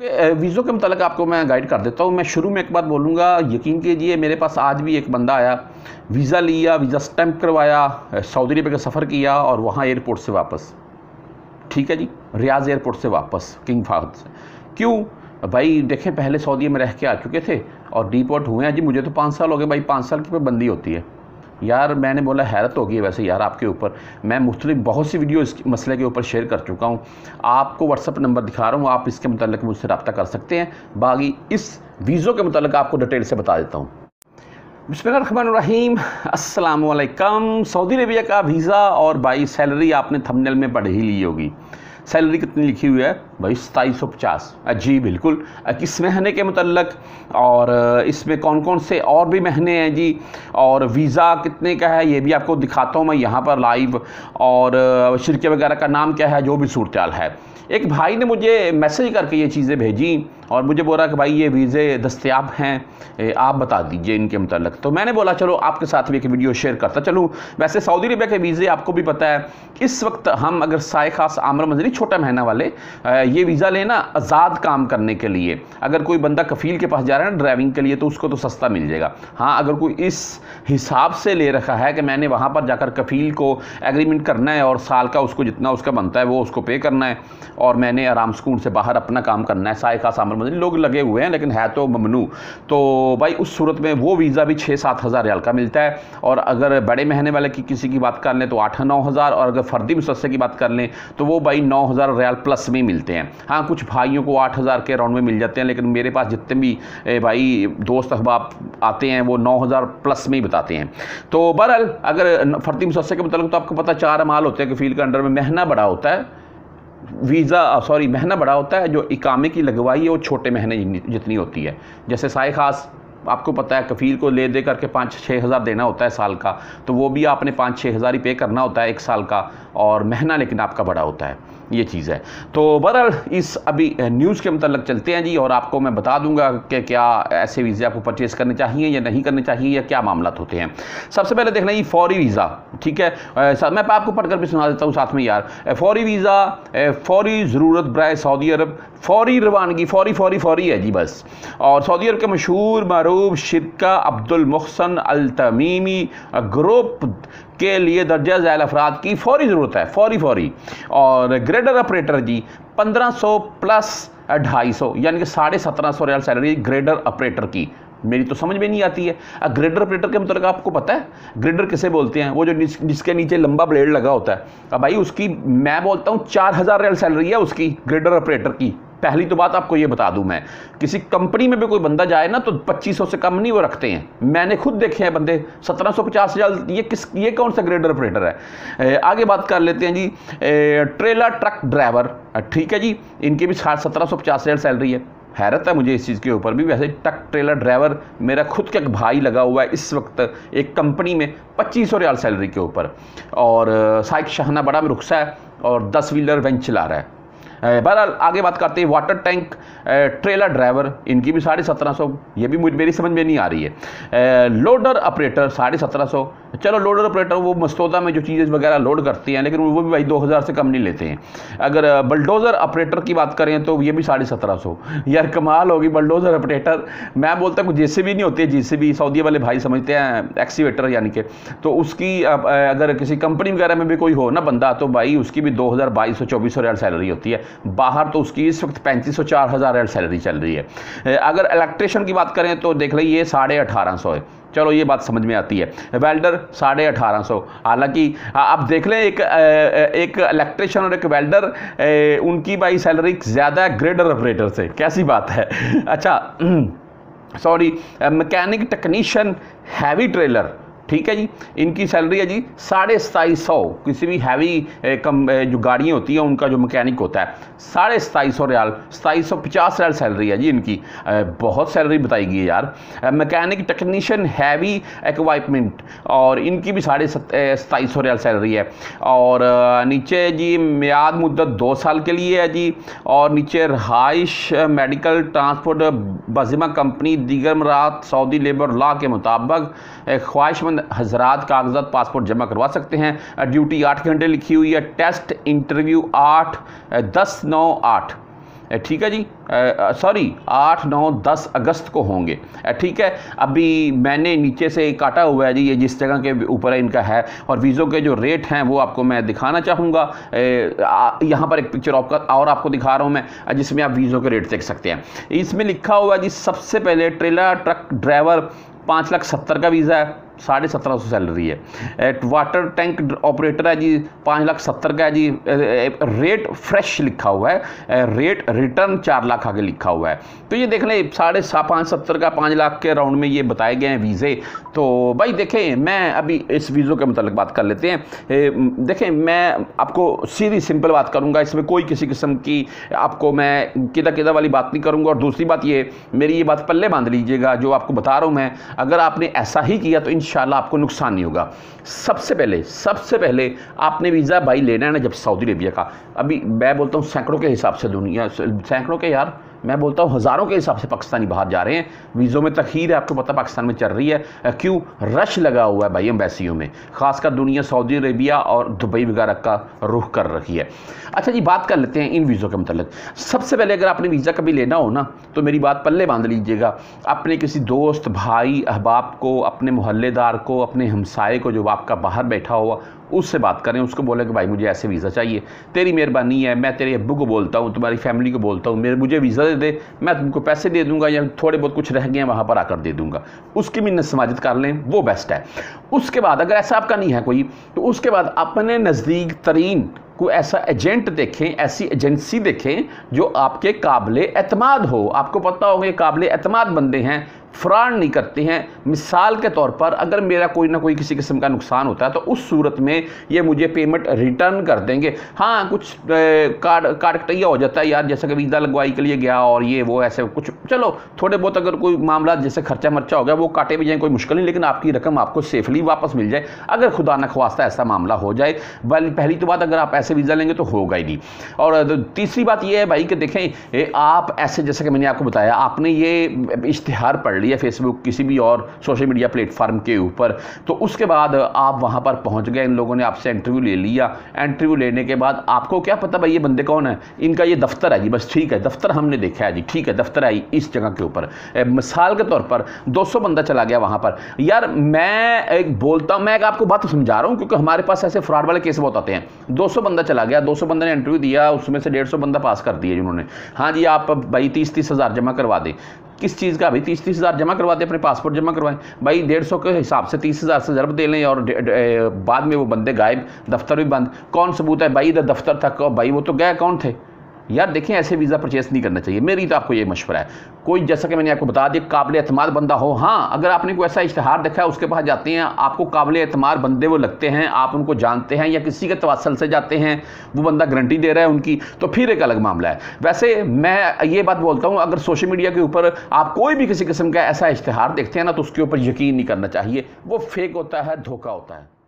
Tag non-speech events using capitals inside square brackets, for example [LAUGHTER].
वीज़ों के मतलब आपको मैं गाइड कर देता हूँ। मैं शुरू में एक बात बोलूँगा, यकीन कीजिए, मेरे पास आज भी एक बंदा आया, वीज़ा लिया, वीज़ा स्टैंप करवाया सऊदी अरब का सफ़र किया और वहाँ एयरपोर्ट से वापस। ठीक है जी? रियाज एयरपोर्ट से वापस किंग फाहद से। क्यों? भाई, देखें, पहले सऊदी में रह के आ चुके थे और डिपोर्ट हुए हैं जी। मुझे तो पाँच साल हो गए, भाई, पाँच साल की पाबंदी होती है। यार मैंने बोला, हैरत होगी है वैसे यार आपके ऊपर। मैं मुख्तलिफ़ बहुत सी वीडियो इस मसले के ऊपर शेयर कर चुका हूँ। आपको व्हाट्सअप नंबर दिखा रहा हूँ, आप इसके मतलब मुझसे रब्ता कर सकते हैं। बाकी इस वीज़ो के मतलब आपको डिटेल से बता देता हूँ। बसमीम असलकम सऊदी अरबिया का वीज़ा और बाई सैलरी आपने थंबनेल में पढ़ ही ली होगी। सैलरी कितनी लिखी हुई है? भाई सताईस सौ पचास। जी, बिल्कुल। किस महीने के मतलब और इसमें कौन कौन से और भी महीने हैं? जी, और वीज़ा कितने का है? ये भी आपको दिखाता हूँ मैं यहाँ पर लाइव। और शिरके वगैरह का नाम क्या है? जो भी सूरत है। एक भाई ने मुझे मैसेज करके ये चीज़ें भेजी और मुझे बोला कि भाई, ये वीज़े दस्तियाब हैं। आप बता दीजिए इनके मतलब तो मैंने बोला, चलो, आपके साथ भी एक वीडियो शेयर करता चलूँ। वैसे सऊदी अरबिया के वीज़े आपको भी पता है इस वक्त हम अगर साय खास आमर मंजरी छोटा महीना वाले ये वीज़ा लेना आज़ाद काम करने के लिए। अगर कोई बंदा कफ़ील के पास जा रहा है ना ड्राइविंग के लिए तो उसको तो सस्ता मिल जाएगा। हाँ अगर कोई इस हिसाब से ले रखा है कि मैंने वहाँ पर जाकर कफ़ील को एग्रीमेंट करना है और साल का उसको जितना उसका बनता है, वो उसको पे करना है और मैंने आराम सुकून से बाहर अपना काम करना है साय खास आमर मंजरी लोग लगे हुए हैं, लेकिन है तो ममनू। तो भाई, उस सूरत में वो वीज़ा भी छः सात हज़ार रियाल का मिलता है और अगर बड़े महीने वाले की किसी की बात कर लें तो आठ नौ हज़ार और अगर फर्दी मुसस्से की बात कर लें तो वो भाई नौ हज़ार रियाल प्लस में मिलते हैं। हाँ। कुछ भाइयों को आठ हज़ार के अराउंड में मिल जाते हैं, लेकिन मेरे पास जितने भी भाई दोस्त अहबाब आते हैं, वो नौ हज़ार प्लस में ही बताते हैं। तो बहरहाल, अगर फर्ती मुसस्से के मतलब तो आपको पता चार माल होते हैं कि फ़ील्ड के अंडर में महना बड़ा होता है। वीज़ा सॉरी, महना बड़ा होता है, जो इकामे की लगवाई है, वो छोटे महीने जितनी होती है। जैसे साय खास आपको पता है कफ़ील को ले दे करके पाँच छः हज़ार देना होता है साल का तो वो भी आपने पाँच छः हज़ार ही पे करना होता है एक साल का, और महीना लेकिन आपका बड़ा होता है, ये चीज़ है। तो बहरहाल, इस अभी न्यूज़ के मतलब चलते हैं जी, और आपको मैं बता दूँगा कि क्या ऐसे वीज़े आपको परचेज़ करने चाहिए या नहीं करने चाहिए या क्या मामला होते हैं। सबसे पहले देखना ये फौरी वीज़ा, ठीक है? मैं आपको पढ़कर भी सुना देता हूँ साथ में यार। फौरी वीज़ा फौरी ज़रूरत बर सऊदी अरब, फौरी रवानगी, फौरी फौरी फौरी है जी बस। और सऊदी अरब के मशहूर मरूफ शिरका अब्दुल मुहसन अल तमीमी ग्रुप के लिए दर्जा झैल अफराद की फौरी ज़रूरत है, फौरी फौरी। और ग्रेडर ऑपरेटर जी 1500 प्लस ढाई सौ, यानी कि साढ़े सत्रह सौ रियाल सैलरी ग्रेडर ऑपरेटर की। मेरी तो समझ में नहीं आती है। अब ग्रेडर ऑपरेटर के मतलब आपको पता है? ग्रेडर किसे बोलते हैं? वो जो जिसके नीचे लंबा ब्लेड लगा होता है। अब भाई उसकी, मैं बोलता हूँ, चार हज़ार रियल सैलरी है उसकी ग्रेडर ऑपरेटर की। पहली तो बात आपको ये बता दूँ मैं, किसी कंपनी में भी कोई बंदा जाए ना तो 2500 से कम नहीं वो रखते हैं। मैंने खुद देखे हैं बंदे 1750 हज़ार, ये किस, ये कौन सा ग्रेडर ऑपरेटर है? आगे बात कर लेते हैं जी। ट्रेलर ट्रक ड्राइवर ठीक है जी, इनकी भी सत्रह सौ पचास हज़ार सैलरी है। हैरत है मुझे इस चीज़ के ऊपर भी। वैसे ट्रक ट्रेलर ड्राइवर, मेरा खुद का एक भाई लगा हुआ है इस वक्त, एक कंपनी में पच्चीस सौ सैलरी के ऊपर। और साइक शाहना बड़ा में रुखसा है और दस व्हीलर वेंच चला रहा है। बहरहाल, आगे बात करते हैं वाटर टैंक ट्रेलर ड्राइवर इनकी भी साढ़े सत्रह सौ, ये भी मुझ, मेरी समझ में नहीं आ रही है। लोडर ऑपरेटर साढ़े सत्रह सौ। चलो लोडर ऑपरेटर वो मस्तौदा में जो चीज़ें वगैरह लोड करती हैं, लेकिन वो भी भाई दो हज़ार से कम नहीं लेते हैं। अगर बलडोज़र ऑपरेटर की बात करें तो ये भी साढ़े सत्रह सौ। यार, कमाल होगी बलडोज़र ऑपरेटर मैं बोलता हूँ, जैसे भी नहीं होती, जैसे भी सऊदी वाले भाई समझते हैं, एक्सीवेटर यानी कि तो उसकी अगर किसी कंपनी वगैरह में भी कोई हो ना बंदा तो भाई उसकी भी दो हज़ार बाईस सौ, चौबीस सौ सैलरी होती है। बाहर तो उसकी इस वक्त पैंतीस सौ चार हज़ार सैलरी चल रही है। अगर इलेक्ट्रिशियन की बात करें तो देख लीजिए साढ़े अठारह सौ है। चलो, ये बात समझ में आती है। वेल्डर साढ़े अठारह सौ। हालाँकि आप देख लें एक एक इलेक्ट्रिशियन और एक वेल्डर उनकी भाई सैलरी ज़्यादा ग्रेडर ऑपरेटर से। कैसी बात है? [LAUGHS] अच्छा sorry mechanic technician heavy trailer ठीक है जी? इनकी सैलरी है जी साढ़े सताईस सौ। किसी भी हैवी कम जो गाड़ियाँ होती हैं, उनका जो मैकेनिक होता है, साढ़े सताईस सौ रियाल सताईस सौ पचास रियाल सैलरी है जी इनकी। बहुत सैलरी बताई गई है यार। मैकेनिक टेक्नीशियन हैवी एक्वाइपमेंट और इनकी भी साढ़े सताईस सौ रियाल सैलरी है। और नीचे जी म्याद मुद्दत दो साल के लिए है जी। और नीचे रहाइश मेडिकल ट्रांसपोर्ट बजिमा कंपनी दीगर मरात, सऊदी लेबर लॉ के मुताबिक ख्वाहिशमंद हजरात कागजात पासपोर्ट जमा करवा सकते हैं। ड्यूटी आठ घंटे लिखी हुई है। टेस्ट इंटरव्यू आठ दस, नौ, आठ। ठीक है जी? सॉरी, आठ, नौ, दस अगस्त को होंगे। ठीक है? अभी मैंने नीचे से काटा हुआ है जी, ये जिस जगह के ऊपर इनका है। और वीज़ों के जो रेट हैं, वो आपको मैं दिखाना चाहूँगा। यहाँ पर एक पिक्चर आपका, और आपको दिखा रहा हूँ मैं जिसमें आप वीज़ों के रेट देख सकते हैं। इसमें लिखा हुआ है जी, सबसे पहले ट्रेलर, ट्रक ड्राइवर, पाँच लाख सत्तर का वीज़ा है। साढ़े सत्रह सौ सैलरी है। वाटर टैंक ऑपरेटर है जी, पाँच लाख सत्तर का है जी। रेट फ्रेश लिखा हुआ है। रेट रिटर्न चार लाख आगे लिखा हुआ है। तो ये देख लें, साढ़े सा, पाँच सत्तर का, पाँच लाख के राउंड में ये बताए गए हैं वीज़े तो भाई देखें, मैं अभी इस वीज़ों के मतलब बात कर लेते हैं। देखें, मैं आपको सीधी सिंपल बात करूँगा। इसमें कोई किसी किस्म की आपको मैं किदा किदा वाली बात नहीं करूँगा। और दूसरी बात ये, मेरी ये बात पल्ले बाँध लीजिएगा, जो आपको बता रहा हूँ मैं। अगर आपने ऐसा ही किया तो इन आपको नुकसान नहीं होगा। सबसे पहले सबसे पहले आपने वीज़ा भाई लेना है ना जब सऊदी अरेबिया का। अभी मैं बोलता हूँ सैकड़ों के हिसाब से दुनिया, सैकड़ों के यार। मैं बोलता हूँ, हज़ारों के हिसाब से पाकिस्तानी बाहर जा रहे हैं। वीज़ों में तखीर है, आपको पता पाकिस्तान में चल रही है। क्यों? रश लगा हुआ है भाई एम्बेसियों में। खासकर दुनिया सऊदी अरेबिया और दुबई वगैरह का रुख कर रही है। अच्छा जी, बात कर लेते हैं इन वीज़ों के मतलब सबसे पहले अगर आपने वीज़ा कभी लेना हो ना तो मेरी बात पल्ले बाँध लीजिएगा। अपने किसी दोस्त, भाई, अहबाब को, अपने मोहल्लेदार को, अपने हमसाए को जो आपका बाहर बैठा हुआ उससे बात करें, उसको बोले कि भाई मुझे ऐसे वीज़ा चाहिए। तेरी मेहरबानी है, मैं तेरे अब्बू को बोलता हूँ, तुम्हारी फैमिली को बोलता हूँ, मेरे, मुझे वीज़ा दे दे, मैं तुमको पैसे दे दूँगा या थोड़े बहुत कुछ रह गए वहाँ पर आकर दे दूँगा। उसकी भी समाजित कर लें, वो बेस्ट है। उसके बाद अगर ऐसा आपका नहीं है कोई तो उसके बाद अपने नज़दीक तरीन कोई ऐसा एजेंट देखें, ऐसी एजेंसी देखें, जो आपके काबिल अतमाद हो। आपको पता होगा ये काबिल अतमाद बंदे हैं, फ्रॉड नहीं करते हैं। मिसाल के तौर पर अगर मेरा कोई ना कोई किसी किस्म का नुकसान होता है तो उस सूरत में ये मुझे पेमेंट रिटर्न कर देंगे। हाँ कुछ कार्ड कार्ड कटैया हो जाता है यार, जैसे कि वीज़ा लगवाई के लिए गया और ये, वो, ऐसे कुछ। चलो, थोड़े बहुत अगर कोई मामला जैसे खर्चा मर्चा हो गया, वो काटे भी जाए, कोई मुश्किल नहीं, लेकिन आपकी रकम आपको सेफली वापस मिल जाए। अगर खुदा न ऐसा मामला हो जाए। पहली तो बात, अगर आप ऐसे वीज़ा लेंगे तो होगा ही नहीं। और तीसरी बात ये है भाई कि देखें आप ऐसे, जैसे कि मैंने आपको बताया, आपने ये इश्तहार पढ़ लिया फेसबुक किसी भी और सोशल मीडिया प्लेटफार्म के ऊपर तो उसके बाद आप वहाँ पर पहुँच गए, इन लोगों ने आपसे इंटरव्यू ले लिया। इंटरव्यू लेने के बाद आपको क्या पता भाई ये बंदे कौन है? इनका ये दफ्तर है जी, बस ठीक है, दफ्तर हमने देखा है जी, ठीक है, दफ्तर आई इस जगह के ऊपर। मिसाल के तौर पर दो सौ बंदा चला गया वहाँ पर। यार, मैं एक बोलता हूँ, मैं एक आपको बात समझा रहा हूँ, क्योंकि हमारे पास ऐसे फ्रॉड वाले केस बहुत आते हैं। दो सौ बंदा चला गया 200 बंदे ने इंटरव्यू दिया, उसमें से 150 बंदा पास कर दिया जिन्होंने। हाँ जी, आप भाई तीस तीस हज़ार जमा करवा दें। किस चीज़ का? भाई तीस तीस हज़ार जमा करवा दें, अपने पासपोर्ट जमा करवाएँ। भाई डेढ़ सौ के हिसाब से तीस हज़ार से ज़रब दे लें और बाद में वो बंदे गायब, दफ्तर भी बंद। कौन सबूत है? भाई इधर दफ्तर था भाई वो तो गए, कौन थे? यार देखें, ऐसे वीज़ा परचेस नहीं करना चाहिए। मेरी तो आपको ये मशवरा है। कोई, जैसा कि मैंने आपको बता दिया, काबिल अतमाद बंदा हो। हाँ अगर आपने कोई ऐसा इश्तहार देखा है, उसके पास जाते हैं, आपको काबिल अतमाद बंदे वो लगते हैं, आप उनको जानते हैं या किसी के तवासल से जाते हैं, वो बंदा गारंटी दे रहा है उनकी तो फिर एक अलग मामला है। वैसे मैं ये बात बोलता हूँ, अगर सोशल मीडिया के ऊपर आप कोई भी किसी किस्म का ऐसा इश्तहार देखते हैं ना तो उसके ऊपर यकीन नहीं करना चाहिए। वो फेक होता है, धोखा होता है।